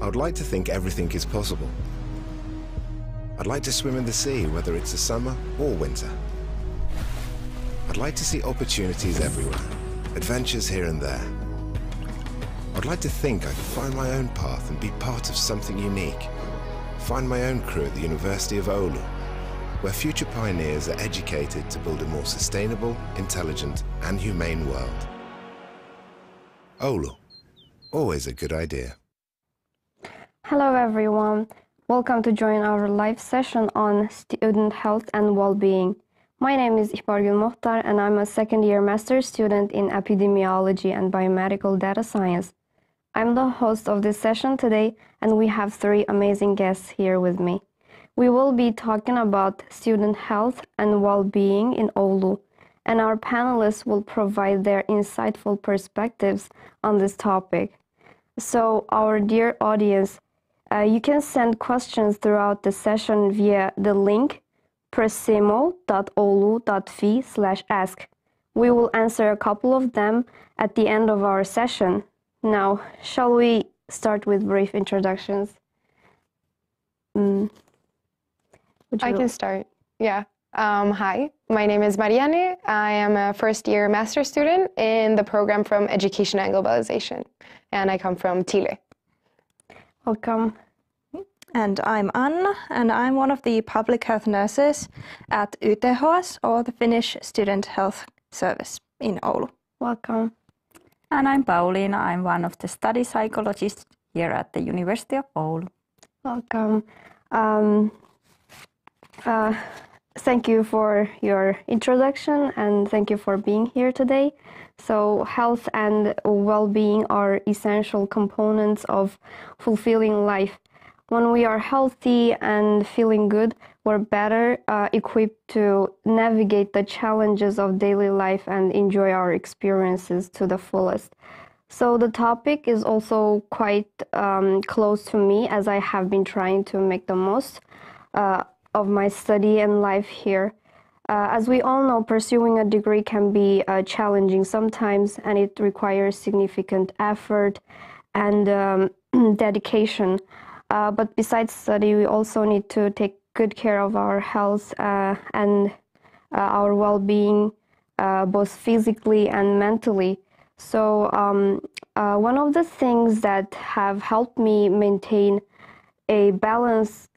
I would like to think everything is possible. I'd like to swim in the sea, whether it's the summer or winter. I'd like to see opportunities everywhere, adventures here and there. I'd like to think I could find my own path and be part of something unique. Find my own crew at the University of Oulu, where future pioneers are educated to build a more sustainable, intelligent and humane world. Oulu, always a good idea. Hello everyone. Welcome to join our live session on student health and well-being. My name is Ihbargul Mohtar and I'm a second year master's student in epidemiology and biomedical data science. I'm the host of this session today and we have three amazing guests here with me. We will be talking about student health and well-being in Oulu and our panelists will provide their insightful perspectives on this topic. So our dear audience, uh, you can send questions throughout the session via the link presemo.oulu.fi slash ask. We will answer a couple of them at the end of our session. Now, shall we start with brief introductions? Mm. I can start. Yeah. Um, hi, my name is Marianne. I am a first year master student in the program from Education and Globalization, and I come from Chile. Welcome. And I'm Anna, and I'm one of the public health nurses at YTHS, or the Finnish Student Health Service in Oulu. Welcome. And I'm Pauliina. I'm one of the study psychologists here at the University of Oulu. Welcome. Um, uh, thank you for your introduction and thank you for being here today. So, health and well being are essential components of fulfilling life. When we are healthy and feeling good, we're better uh, equipped to navigate the challenges of daily life and enjoy our experiences to the fullest. So, the topic is also quite um, close to me as I have been trying to make the most uh, of my study and life here. Uh, as we all know, pursuing a degree can be uh, challenging sometimes, and it requires significant effort and um, dedication. Uh, but besides study, we also need to take good care of our health uh, and uh, our well-being, uh, both physically and mentally. So um, one of the things that have helped me maintain a balance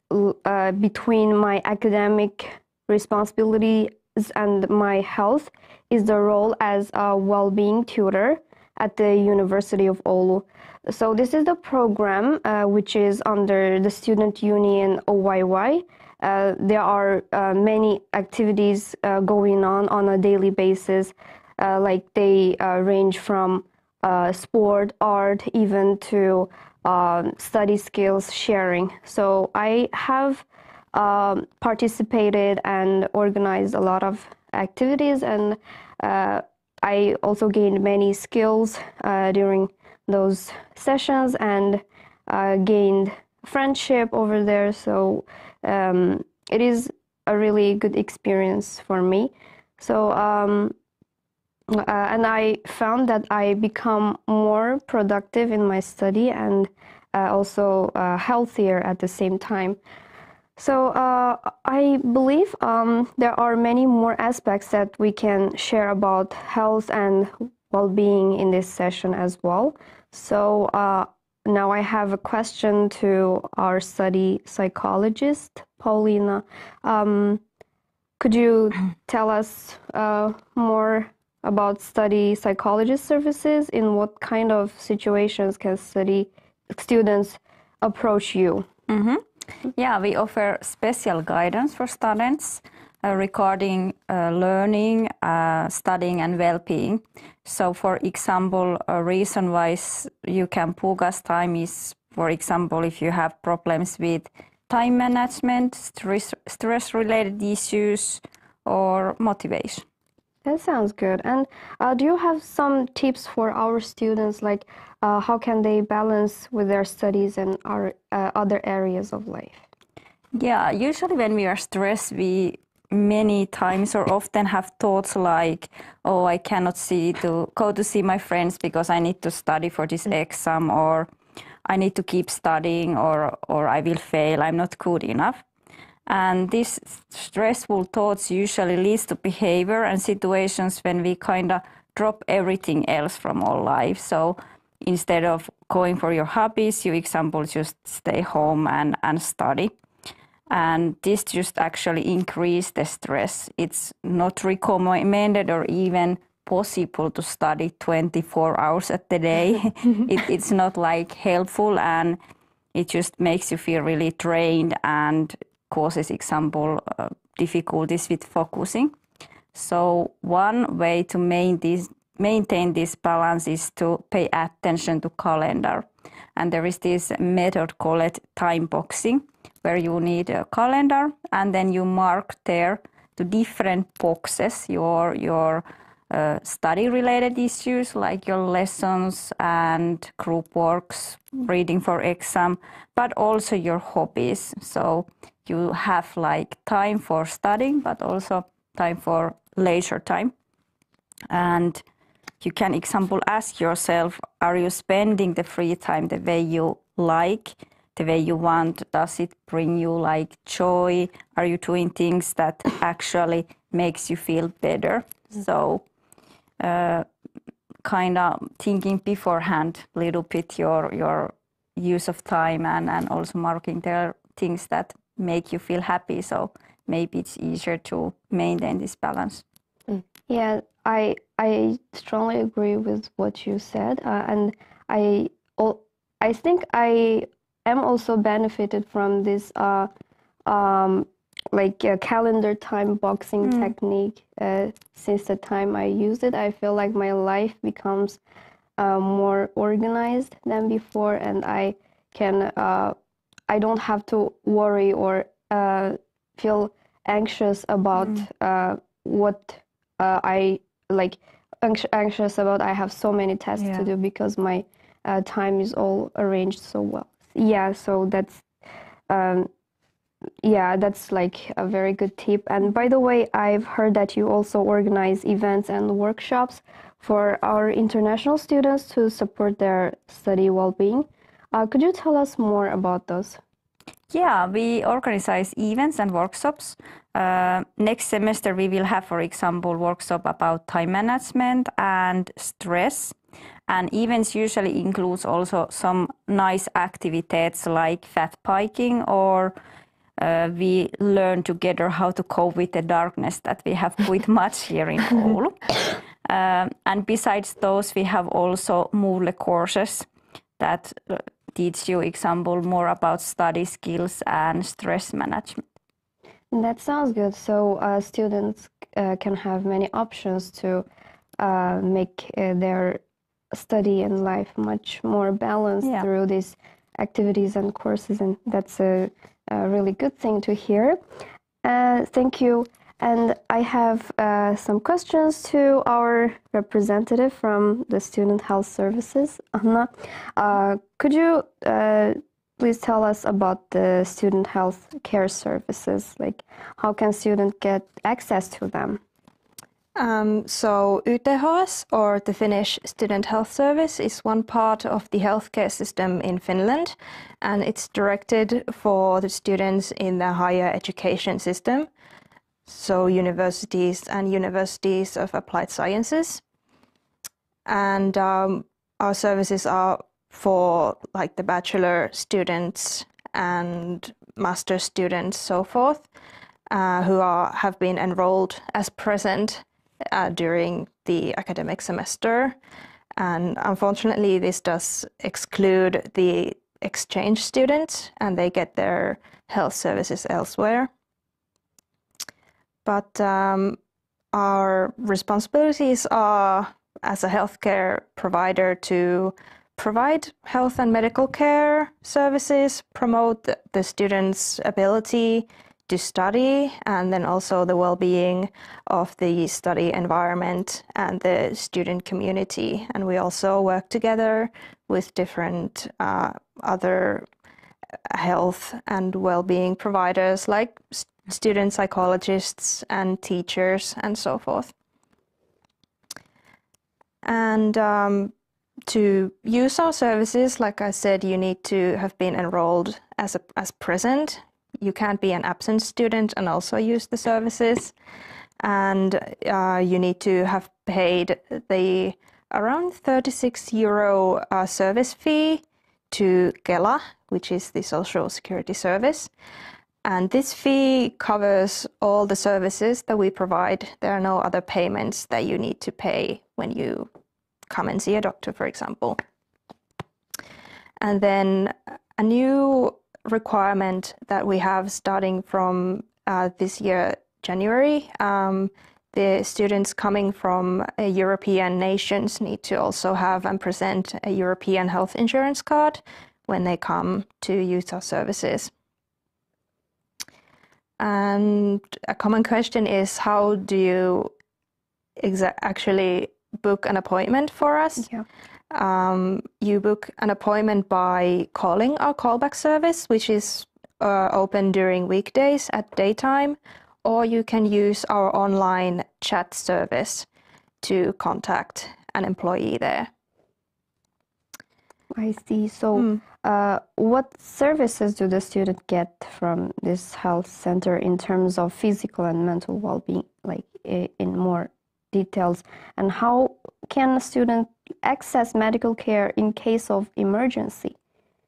between my academic responsibilities and my health is the role as a well-being tutor at the University of Oulu. So this is the program uh, which is under the Student Union OYY. Uh, there are uh, many activities uh, going on on a daily basis, uh, like they uh, range from sport, art, even to um, study skills sharing. So I have um, participated and organized a lot of activities, and uh, I also gained many skills uh, during those sessions and uh, gained friendship over there. So um, it is a really good experience for me. So um, uh, and I found that I become more productive in my study and uh, also uh, healthier at the same time. So uh, I believe um, there are many more aspects that we can share about health and well-being in this session as well. So uh, now I have a question to our study psychologist, Pauliina. Um, could you tell us uh, more about study psychologist services? In what kind of situations can study students approach you? Mm-hmm. Yeah, we offer special guidance for students uh, regarding uh, learning, uh, studying, and well-being. So, for example, a reason why you can book us time is, for example, if you have problems with time management, stress, stress-related issues, or motivation. That sounds good. And uh, do you have some tips for our students, like uh, how can they balance with their studies and our uh, other areas of life? Yeah, usually when we are stressed, we many times or often have thoughts like, "Oh, I cannot see to go to see my friends because I need to study for this mm. exam," or I need to keep studying or, or I will fail, I'm not good enough. And this stressful thoughts usually leads to behavior and situations when we kind of drop everything else from our life. So instead of going for your hobbies, you example just stay home and, and study. And this just actually increase the stress. It's not recommended or even possible to study 24 hours a day. it, it's not like helpful and it just makes you feel really drained and causes example uh, difficulties with focusing. So one way to main this, maintain this balance is to pay attention to calendar. And there is this method called time boxing, where you need a calendar and then you mark there to different boxes your your uh, study related issues like your lessons and group works, reading for exam, but also your hobbies. So you have like time for studying, but also time for leisure time. And you can, example, ask yourself, are you spending the free time the way you like, the way you want? Does it bring you like joy? Are you doing things that actually makes you feel better? So uh, kind of thinking beforehand a little bit your your use of time and, and also marking there things that make you feel happy. So maybe it's easier to maintain this balance. Mm. Yeah, I I strongly agree with what you said, uh, and I I think I am also benefited from this uh, um, like a calendar time boxing mm. technique. Uh, since the time I use it, I feel like my life becomes uh, more organized than before, and I can uh, I don't have to worry or uh, feel anxious about mm. what uh, I like anxious about. I have so many tests yeah. to do because my time is all arranged so well. Yeah, so that's. Um, yeah, that's like a very good tip. And by the way, I've heard that you also organize events and workshops for our international students to support their study well-being. Uh, could you tell us more about those? Yeah, we organize events and workshops. Uh, next semester, we will have, for example, workshop about time management and stress. And events usually includes also some nice activities like fat biking or uh, we learn together how to cope with the darkness that we have quite much here in Oulu. Um, and besides those, we have also Moodle courses that uh, teach you, example, more about study skills and stress management. That sounds good. So uh, students uh, can have many options to uh, make uh, their study and life much more balanced yeah. through these activities and courses, and that's a a really good thing to hear. Uh, thank you. And I have uh, some questions to our representative from the Student Health Services, Anna. Uh, could you uh, please tell us about the student health care services? Like, how can students get access to them? Um, so YTHS, or the Finnish Student Health Service, is one part of the healthcare system in Finland, and it's directed for the students in the higher education system, so universities and universities of applied sciences. And um, our services are for like the bachelor students and master students, so forth, uh, who are have been enrolled as present uh, during the academic semester. And unfortunately, this does exclude the exchange students, and they get their health services elsewhere. But um, our responsibilities are, as a healthcare provider, to provide health and medical care services, promote the students' ability to study and then also the well-being of the study environment and the student community. And we also work together with different uh, other health and well-being providers like student psychologists and teachers and so forth and um, to use our services, like I said, you need to have been enrolled as a, as present. You can't be an absent student and also use the services, and uh, you need to have paid the around 36 euro uh, service fee to Kela, which is the Social Security Service. And this fee covers all the services that we provide. There are no other payments that you need to pay when you come and see a doctor, for example. And then a new requirement that we have starting from uh, this year, January, um, the students coming from uh, European nations need to also have and present a European health insurance card when they come to use our services. And a common question is how do you exa- actually book an appointment for us? Yeah. Um, you book an appointment by calling our callback service, which is uh, open during weekdays at daytime, or you can use our online chat service to contact an employee there. I see. So, mm. Uh, what services do the student get from this health center in terms of physical and mental well-being, like in more details? And how can a student access medical care in case of emergency?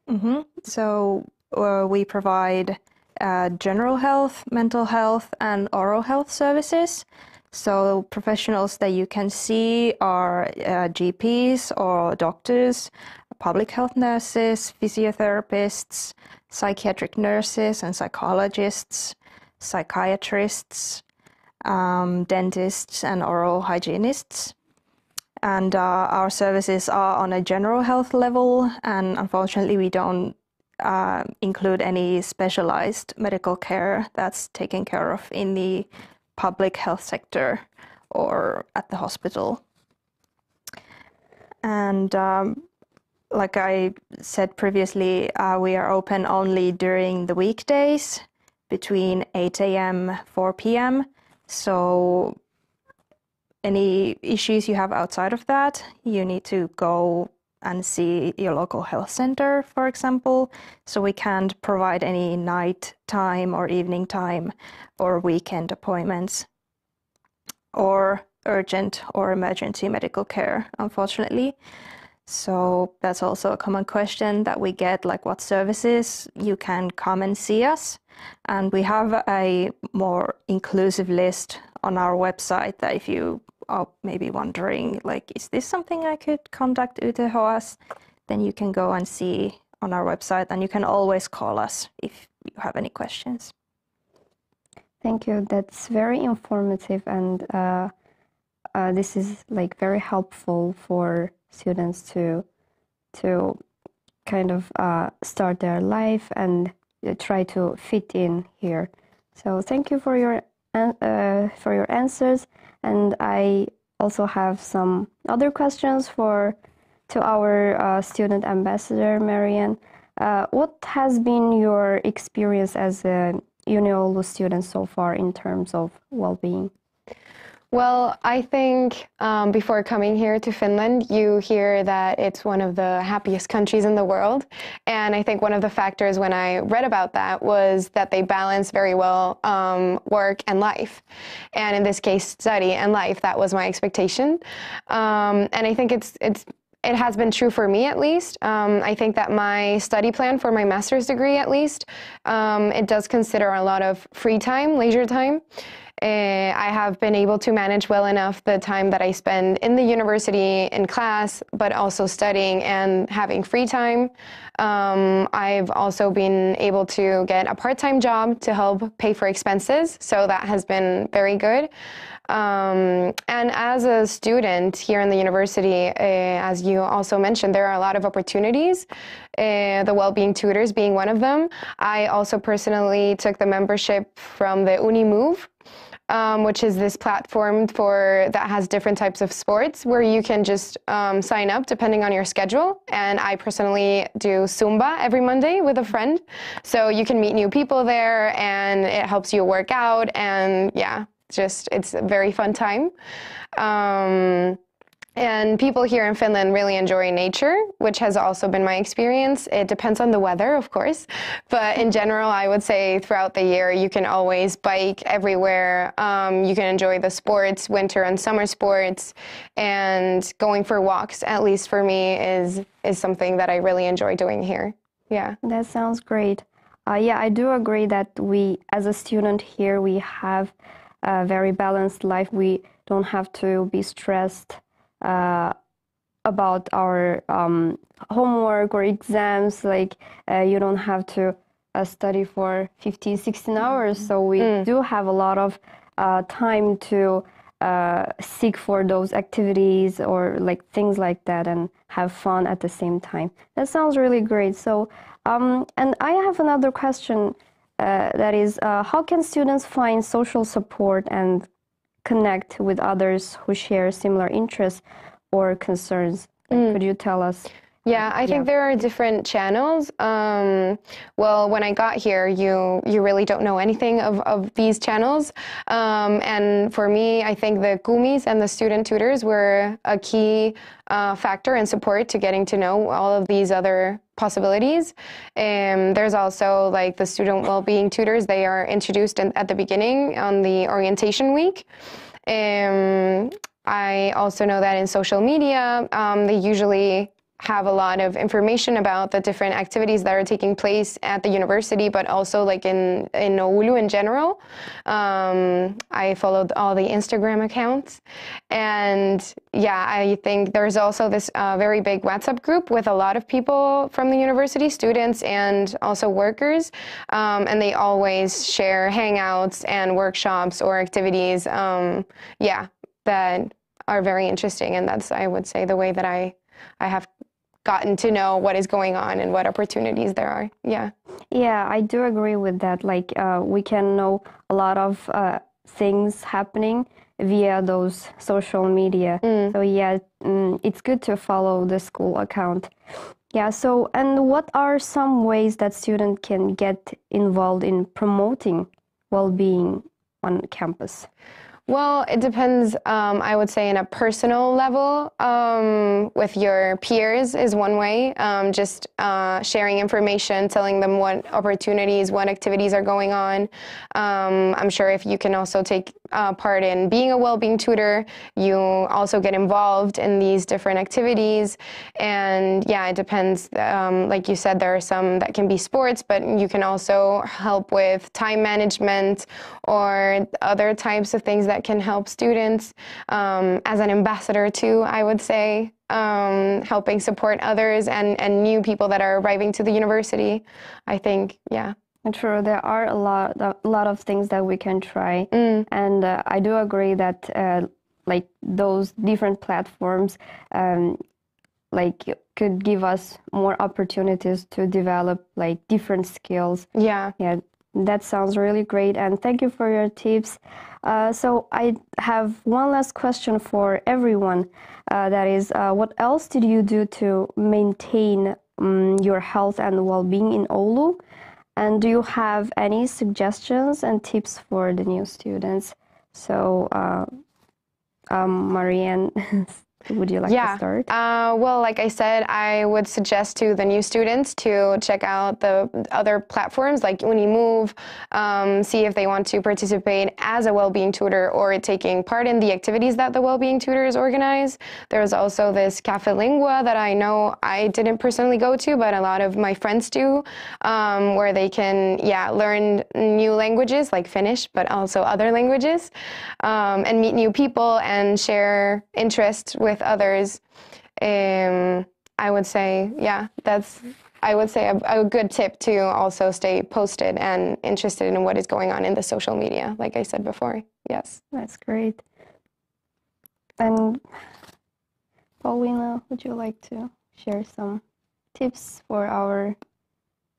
Mm-hmm. So, uh, we provide uh, general health, mental health, and oral health services. So, professionals that you can see are uh, GPs or doctors, public health nurses, physiotherapists, psychiatric nurses and psychologists, psychiatrists, um, dentists, and oral hygienists. And uh, our services are on a general health level, and unfortunately, we don't uh, include any specialized medical care that's taken care of in the public health sector or at the hospital. And um, like I said previously, uh, we are open only during the weekdays between 8 a.m. 4 p.m. So any issues you have outside of that, you need to go and see your local health center, for example. So we can't provide any night time or evening time or weekend appointments or urgent or emergency medical care, unfortunately. So that's also a common question that we get like, what services you can come and see us? And we have a more inclusive list on our website that if you are maybe wondering, like, is this something I could contact YTHS? Then you can go and see on our website, and you can always call us if you have any questions. Thank you. That's very informative, and uh, uh, this is like very helpful for students to to kind of uh, start their life and uh, try to fit in here. So thank you for your uh, for your answers, and I also have some other questions for to our uh, student ambassador Marianne. Uh, what has been your experience as a UniOulu student so far in terms of well-being? Well, I think um, before coming here to Finland, you hear that it's one of the happiest countries in the world. And I think one of the factors when I read about that was that they balance very well um, work and life. And in this case, study and life. That was my expectation. Um, and I think it's, it's it has been true for me at least. Um, I think that my study plan for my master's degree, at least, um, it does consider a lot of free time, leisure time. Uh, I have been able to manage well enough the time that I spend in the university in class, but also studying and having free time. Um, I've also been able to get a part time job to help pay for expenses, so that has been very good. Um, and as a student here in the university, uh, as you also mentioned, there are a lot of opportunities, uh, the well-being tutors being one of them. I also personally took the membership from the UniMove, um, which is this platform for that has different types of sports where you can just um, sign up depending on your schedule. And I personally do Zumba every Monday with a friend, so you can meet new people there, and it helps you work out. And yeah, just it's a very fun time. Um, and people here in Finland really enjoy nature, which has also been my experience. It depends on the weather, of course, but in general, I would say throughout the year, you can always bike everywhere. Um, you can enjoy the sports, winter and summer sports, and going for walks, at least for me, is is something that I really enjoy doing here. Yeah, that sounds great. Uh, yeah, I do agree that we, as a student here, we have a very balanced life. We don't have to be stressed uh, about our um, homework or exams. Like uh, you don't have to uh, study for 15, 16 hours. So we mm. do have a lot of uh, time to uh, seek for those activities or like things like that and have fun at the same time. That sounds really great. So, um, and I have another question. Uh, that is, how can students find social support and connect with others who share similar interests or concerns. Mm. Could you tell us? Yeah, I think there are different channels. Um, well, when I got here, you you really don't know anything of, of these channels. Um, and for me, I think the Kumis and the student tutors were a key uh, factor and support to getting to know all of these other possibilities. Um, there's also like the student well-being tutors. They are introduced in, at the beginning on the orientation week. Um, I also know that in social media, um, they usually have a lot of information about the different activities that are taking place at the university, but also like in in Oulu in general. Um, I followed all the Instagram accounts, and yeah, I think there's also this uh, very big WhatsApp group with a lot of people from the university, students and also workers, um, and they always share hangouts and workshops or activities. Um, yeah, that are very interesting, and that's I would say the way that I I have gotten to know what is going on and what opportunities there are. Yeah. Yeah, I do agree with that. Like, uh, we can know a lot of uh, things happening via those social media. Mm. So, yeah, mm, it's good to follow the school account. Yeah, so, and what are some ways that students can get involved in promoting well being on campus? Well, it depends, um, I would say, in a personal level. Um, with your peers is one way, um, just uh, sharing information, telling them what opportunities, what activities are going on. Um, I'm sure if you can also take uh, part in being a well-being tutor, you also get involved in these different activities. And yeah, it depends. Um, like you said, there are some that can be sports, but you can also help with time management or other types of things that that can help students um, as an ambassador too, I would say, um, helping support others and, and new people that are arriving to the university. I think, yeah. True, there are a lot, a lot of things that we can try, mm. and uh, I do agree that uh, like those different platforms, um, like could give us more opportunities to develop like different skills. Yeah, yeah, that sounds really great, and thank you for your tips. Uh, so I have one last question for everyone. Uh, that is, uh, what else did you do to maintain um, your health and well-being in Oulu? And do you have any suggestions and tips for the new students? So, uh, um, Marianne, Would you like yeah. to start? Uh, well, like I said, I would suggest to the new students to check out the other platforms like Unimove, um, see if they want to participate as a well-being tutor or taking part in the activities that the well-being tutors organize. There's also this Cafe Lingua that I know I didn't personally go to, but a lot of my friends do, um, where they can, yeah, learn new languages like Finnish, but also other languages, um, and meet new people and share interests with with others, um, I would say, yeah, that's I would say a, a, good tip to also stay posted and interested in what is going on in the social media, like I said before. Yes. That's great. And Pauliina, would you like to share some tips for our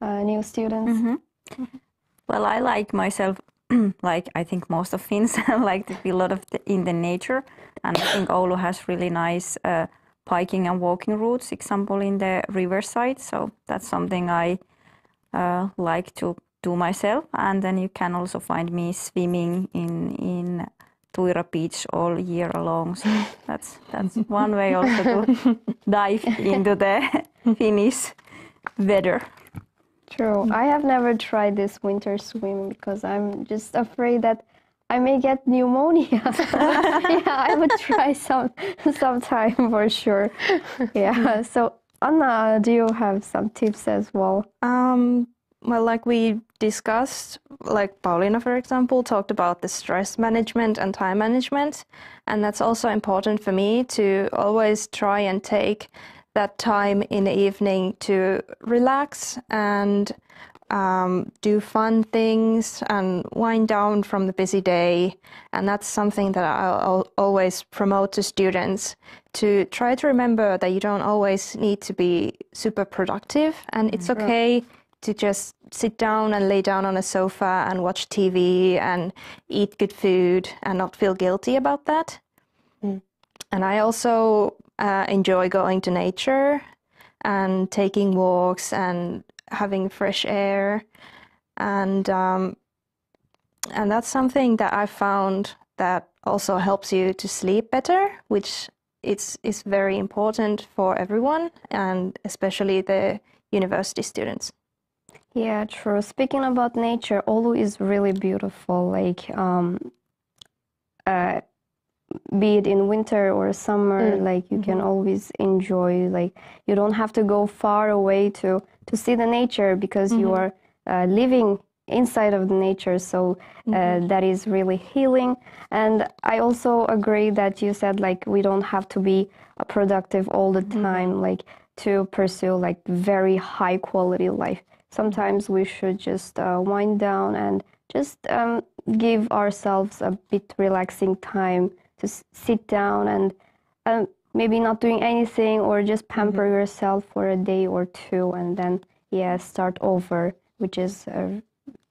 uh, new students? Mm-hmm. Mm-hmm. Well, I like myself, like I think most of Finns like to be a lot of the, in the nature. And I think Oulu has really nice uh, biking and walking routes, example in the riverside. So that's something I uh, like to do myself. And then you can also find me swimming in in Tuira Beach all year long. So that's that's one way also to dive into the Finnish weather. True. I have never tried this winter swim because I'm just afraid that I may get pneumonia. yeah, I would try some sometime for sure. Yeah. So Anna, do you have some tips as well? Um, well, like we discussed, like Pauliina, for example, talked about the stress management and time management. And that's also important for me to always try and take that time in the evening to relax and um, do fun things and wind down from the busy day. And that's something that I'll always promote to students to try to remember that you don't always need to be super productive and it's okay to just sit down and lay down on a sofa and watch TV and eat good food and not feel guilty about that. Mm. And I also uh, enjoy going to nature and taking walks and having fresh air, and um, and that's something that I found that also helps you to sleep better, which it's is very important for everyone, and especially the university students. Yeah, true. Speaking about nature, Oulu is really beautiful. Like, um, uh, be it in winter or summer, mm. like you mm-hmm. can always enjoy. Like, you don't have to go far away to to see the nature because mm-hmm. you are uh, living inside of the nature so uh, mm-hmm. that is really healing and i also agree that you said like we don't have to be productive all the mm-hmm. time mm-hmm. like to pursue like very high quality life sometimes we should just uh, wind down and just um, give ourselves a bit relaxing time to s- sit down and um, maybe not doing anything or just pamper mm-hmm. yourself for a day or two and then yeah start over which is a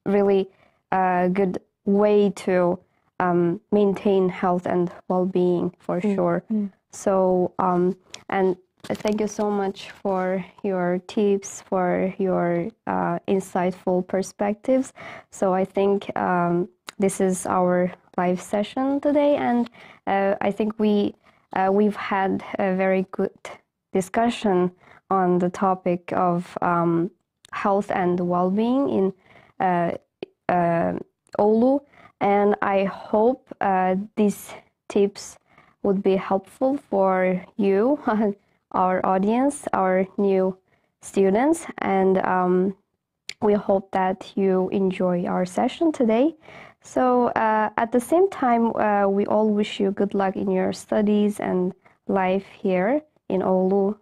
really a good way to um, maintain health and well-being for mm-hmm. sure so um, and thank you so much for your tips for your uh, insightful perspectives so i think um, this is our live session today and uh, i think we uh, we've had a very good discussion on the topic of um, health and well-being in uh, Oulu, and I hope these tips would be helpful for you, our audience, our new students, and um, we hope that you enjoy our session today. So uh, at the same time, uh, we all wish you good luck in your studies and life here in Oulu.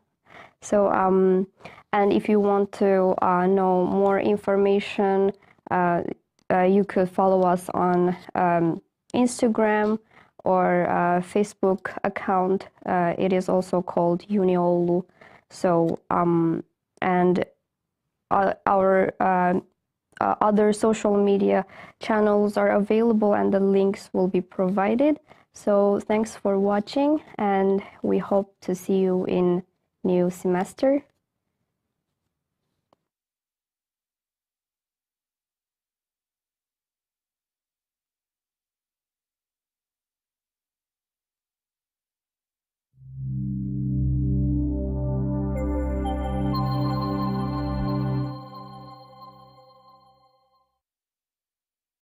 So, um, and if you want to uh, know more information, uh, uh, you could follow us on um, Instagram or uh, Facebook account. it is also called UniOulu. So, um, and our uh, other social media channels are available and the links will be provided. So thanks for watching and we hope to see you in new semester.